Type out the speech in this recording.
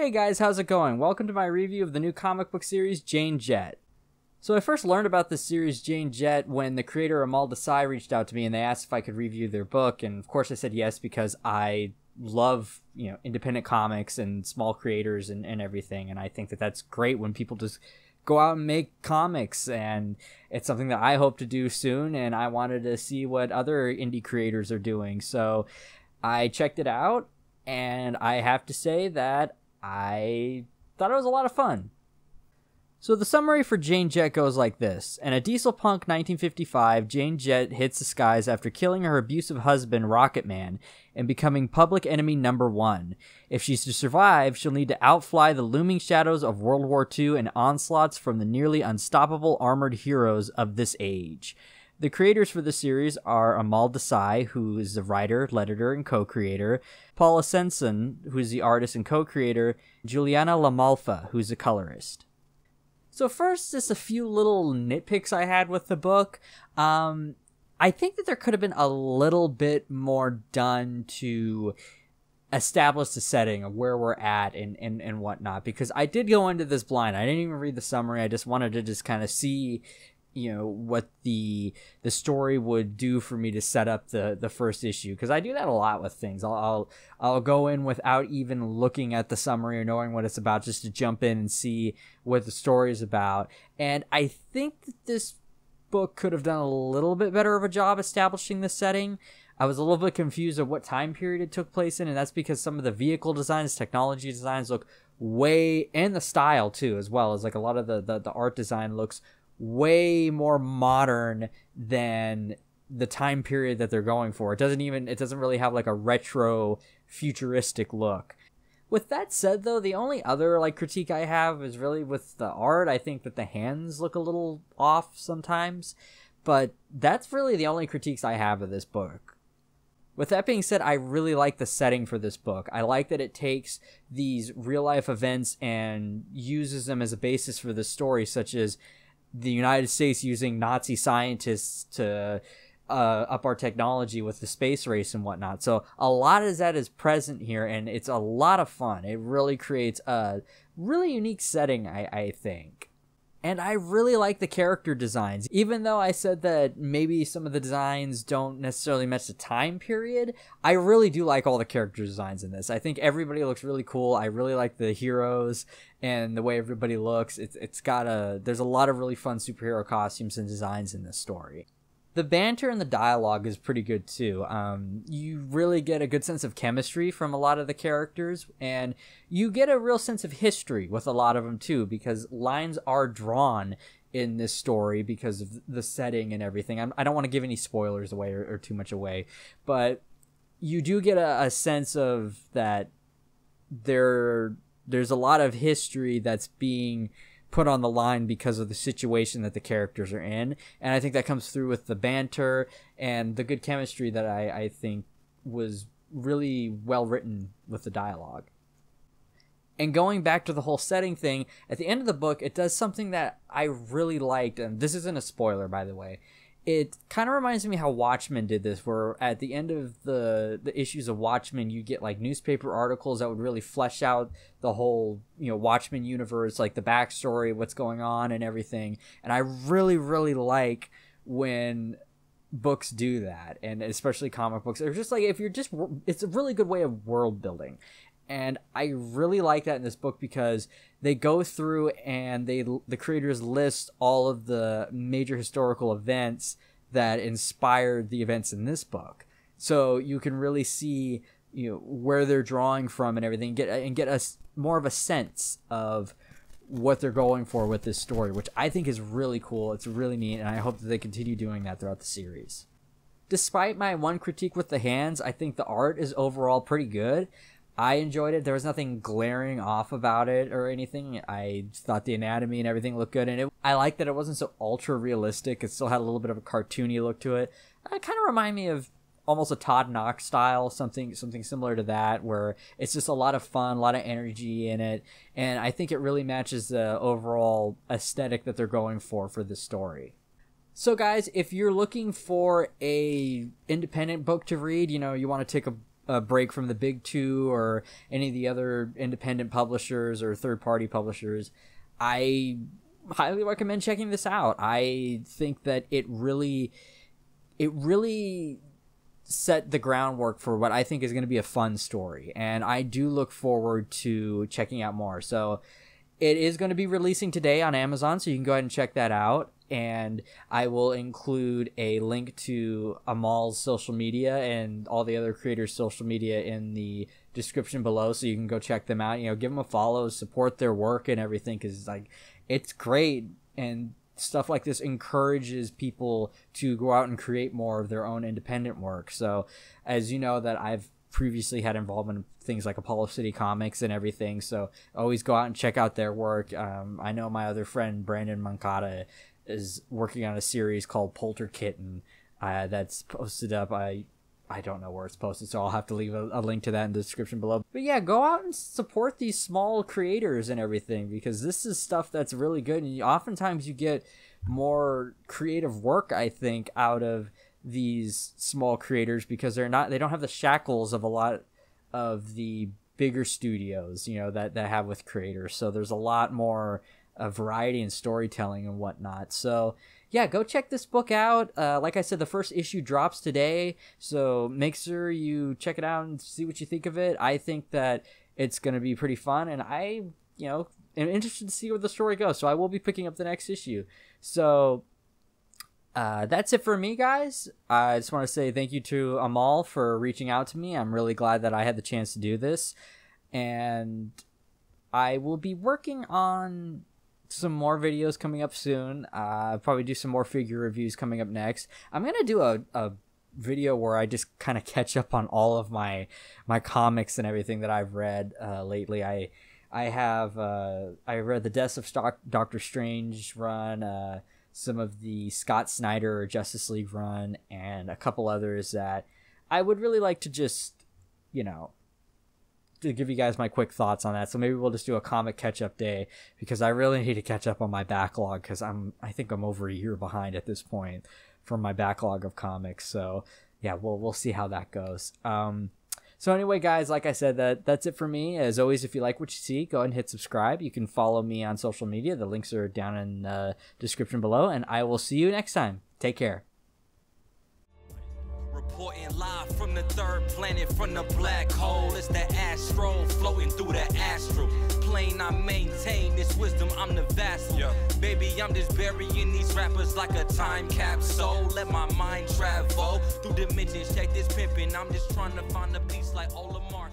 Hey guys, how's it going? Welcome to my review of the new comic book series Jane Jet. So I first learned about this series Jane Jet when the creator Amal Desai reached out to me and they asked if I could review their book and of course I said yes because I love, you know, independent comics and small creators and, and everything and I think that that's great when people just go out and make comics and it's something that I hope to do soon and I wanted to see what other indie creators are doing. So I checked it out and I have to say that I thought it was a lot of fun. So the summary for Jane Jet goes like this. In a diesel punk 1955, Jane Jet hits the skies after killing her abusive husband, Rocket Man, and becoming public enemy number one. If she's to survive, she'll need to outfly the looming shadows of World War II and onslaughts from the nearly unstoppable armored heroes of this age. The creators for the series are Amal Desai, who is the writer, editor, and co-creator, Paul Essenson, who's the artist and co-creator, Giuliana La Malfa, who's the colorist. So first, just a few little nitpicks I had with the book. Um, I think that there could have been a little bit more done to establish the setting of where we're at and, and, and whatnot because I did go into this blind. I didn't even read the summary. I just wanted to just kind of see you know what the the story would do for me to set up the the first issue because I do that a lot with things. I'll, I'll I'll go in without even looking at the summary or knowing what it's about, just to jump in and see what the story is about. And I think that this book could have done a little bit better of a job establishing the setting. I was a little bit confused of what time period it took place in, and that's because some of the vehicle designs, technology designs look way and the style too as well as like a lot of the, the the art design looks way more modern than the time period that they're going for. It doesn't even it doesn't really have like a retro futuristic look. With that said though, the only other like critique I have is really with the art. I think that the hands look a little off sometimes, but that's really the only critiques I have of this book. With that being said, I really like the setting for this book. I like that it takes these real life events and uses them as a basis for the story, such as the United States using Nazi scientists to uh, up our technology with the space race and whatnot. So a lot of that is present here, and it's a lot of fun. It really creates a really unique setting, I, I think. And I really like the character designs. Even though I said that maybe some of the designs don't necessarily match the time period, I really do like all the character designs in this. I think everybody looks really cool. I really like the heroes and the way everybody looks. It's it's got a there's a lot of really fun superhero costumes and designs in this story the banter and the dialogue is pretty good too. Um, you really get a good sense of chemistry from a lot of the characters, and you get a real sense of history with a lot of them too, because lines are drawn in this story because of the setting and everything. I'm, I do not want to give any spoilers away or, or, too much away, but you do get a, a sense of that there there's a lot of history that's being put on the line because of the situation that the characters are in. And I think that comes through with the banter and the good chemistry that I, I think was really well written with the dialogue. And going back to the whole setting thing, at the end of the book, it does something that I really liked, and this isn't a spoiler, by the way it kind of reminds me how Watchmen did this, where at the end of the the issues of Watchmen, you get like newspaper articles that would really flesh out the whole you know Watchmen universe, like the backstory, what's going on, and everything. And I really, really like when books do that, and especially comic books. It's just like if you're just, it's a really good way of world building and I really like that in this book because they go through and they the creators list all of the major historical events that inspired the events in this book. So you can really see you know where they're drawing from and everything get and get us more of a sense of what they're going for with this story, which I think is really cool. It's really neat, and I hope that they continue doing that throughout the series. Despite my one critique with the hands, I think the art is overall pretty good. I enjoyed it. There was nothing glaring off about it or anything. I thought the anatomy and everything looked good, and it, I liked that it wasn't so ultra realistic. It still had a little bit of a cartoony look to it. It kind of reminded me of almost a Todd Nauck style, something something similar to that, where it's just a lot of fun, a lot of energy in it, and I think it really matches the overall aesthetic that they're going for for this story. So, guys, if you're looking for a independent book to read, you know, you want to take a a break from the big two or any of the other independent publishers or third party publishers, I highly recommend checking this out. I think that it really, it really set the groundwork for what I think is going to be a fun story. And I do look forward to checking out more. So it is going to be releasing today on Amazon, so you can go ahead and check that out. And I will include a link to Amal's social media and all the other creators' social media in the description below, so you can go check them out. You know, give them a follow, support their work and everything, because like it's great and stuff like this encourages people to go out and create more of their own independent work. So, as you know, that I've previously had involvement in things like Apollo City Comics and everything. So, always go out and check out their work. Um, I know my other friend Brandon Moncada is working on a series called Polter Kitten uh, that's posted up. I I don't know where it's posted, so I'll have to leave a, a, link to that in the description below. But yeah, go out and support these small creators and everything because this is stuff that's really good. And you, oftentimes you get more creative work, I think, out of these small creators because they're not they don't have the shackles of a lot of the bigger studios, you know, that that have with creators. So there's a lot more uh, variety and storytelling and whatnot. So yeah, go check this book out. Uh, like I said, the first issue drops today, so make sure you check it out and see what you think of it. I think that it's going to be pretty fun, and I, you know, am interested to see where the story goes. So I will be picking up the next issue. So uh, that's it for me, guys. I just want to say thank you to Amal for reaching out to me. I'm really glad that I had the chance to do this, and I will be working on some more videos coming up soon. Uh, probably do some more figure reviews coming up next. I'm gonna do a, a video where I just kind of catch up on all of my my comics and everything that I've read uh, lately. I I have uh, I read the Deaths of Stock, Doctor Strange run, uh, some of the Scott Snyder Justice League run, and a couple others that I would really like to just you know to give you guys my quick thoughts on that. So maybe we'll just do a comic catch up day because I really need to catch up on my backlog because I'm I think I'm over a year behind at this point from my backlog of comics. So yeah, we'll we'll see how that goes. Um, so anyway, guys, like I said, that that's it for me. As always, if you like what you see, go ahead and hit subscribe. You can follow me on social media. The links are down in the description below, and I will see you next time. Take care. Reporting live from the third planet, from the black hole. It's the astro floating through the astral plane. I maintain this wisdom, I'm the vassal. Yeah. Baby, I'm just burying these rappers like a time capsule. Let my mind travel through dimensions. Check this pimping. I'm just trying to find a piece like Ola Mark.